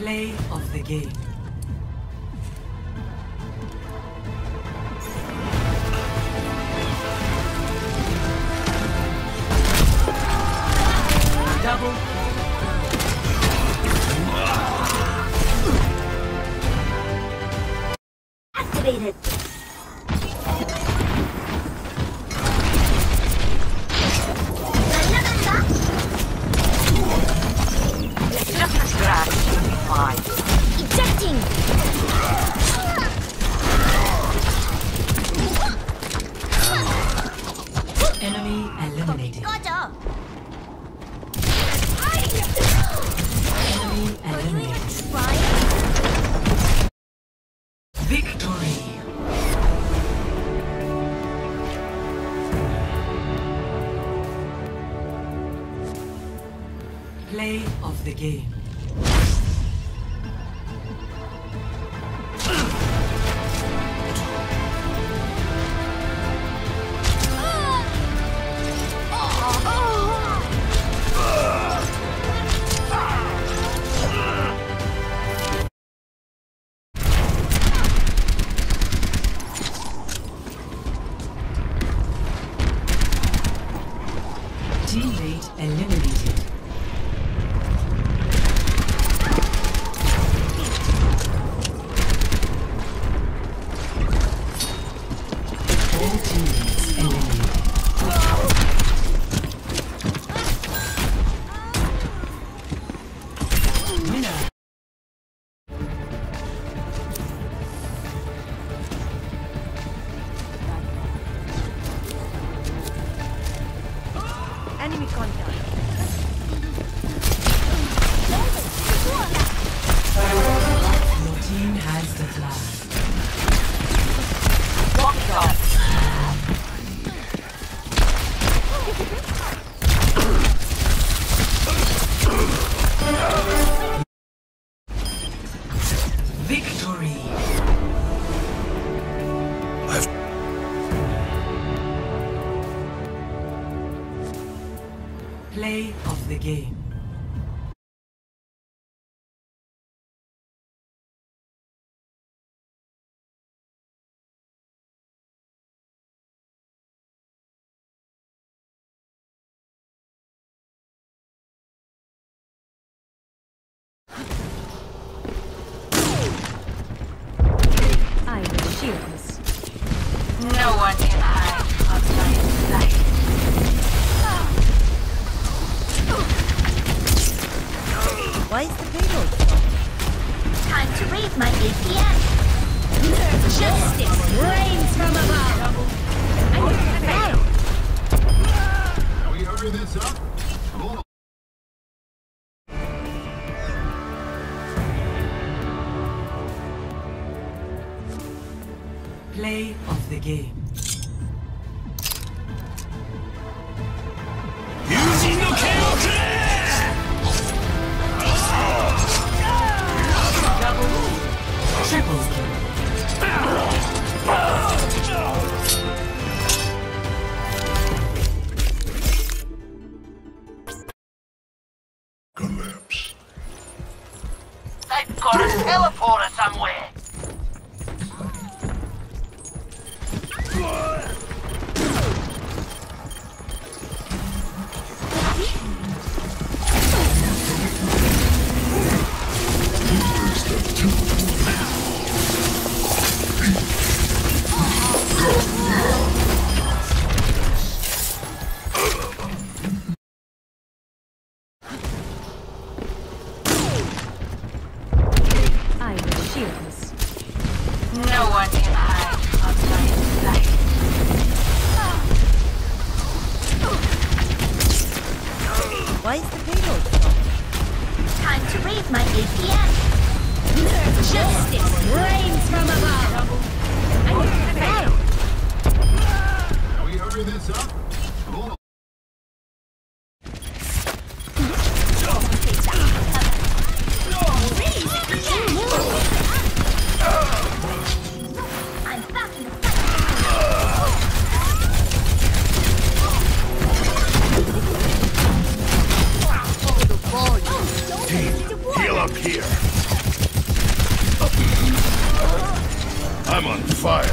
Play of the game. Double Activated. Eliminated. 꺼져. Enemy eliminated. Try. Victory. Play of the game. Play of the game. Why is the payload Time to raise my APM. Justice reigns from above. I need to fail. Are we hurry this up? Hold. Play of the game. To raise my APM. Justice reigns from above. I need to fail. Are we hurry this up? up here. I'm on fire.